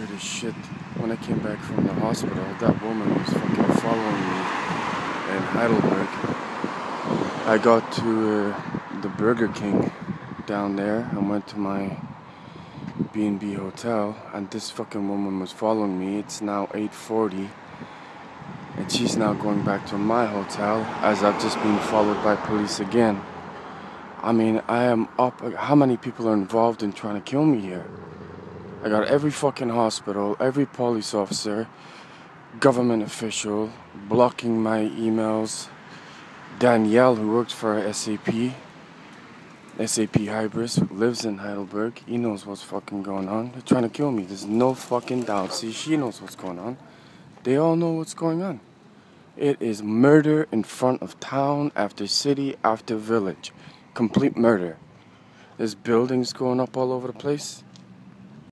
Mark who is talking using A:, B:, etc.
A: weird as shit. When I came back from the hospital, that woman was fucking following me in Heidelberg. I got to uh, the Burger King down there and went to my B&B hotel and this fucking woman was following me. It's now 8:40 and she's now going back to my hotel as I've just been followed by police again. I mean, I am up. How many people are involved in trying to kill me here? I got every fucking hospital, every police officer, government official blocking my emails. Danielle, who works for SAP, SAP Hybris, lives in Heidelberg. He knows what's fucking going on. They're trying to kill me. There's no fucking doubt. See, she knows what's going on. They all know what's going on. It is murder in front of town after city after village. Complete murder. There's buildings going up all over the place.